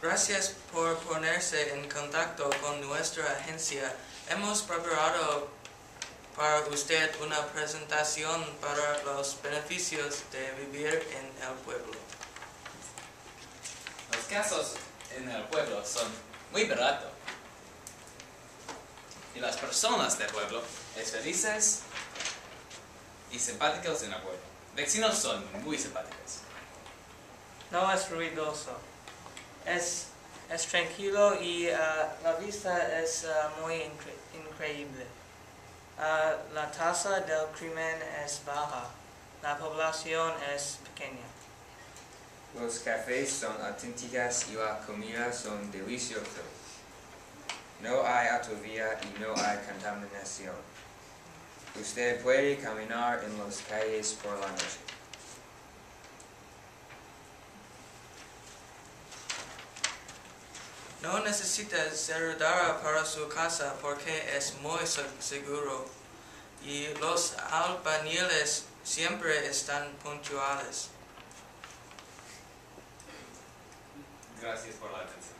Gracias por ponerse en contacto con nuestra agencia. Hemos preparado para usted una presentación para los beneficios de vivir en el pueblo. Los casos en el pueblo son muy baratos. Y las personas del pueblo es felices y simpáticos en el pueblo. Vecinos son muy simpáticos. No es ruidoso. Es, es tranquilo y ah, la vista es ah, muy incre- increíble. Ah, la tasa del crimen es baja. La población es pequeña. Los cafés son auténticas y la comida son deliciosos. No hay autovía y no hay contaminación. Usted puede caminar en las calles por la noche. No necesita cerrar para su casa porque es muy se- seguro y los albañiles siempre están puntuales. Gracias por la atención.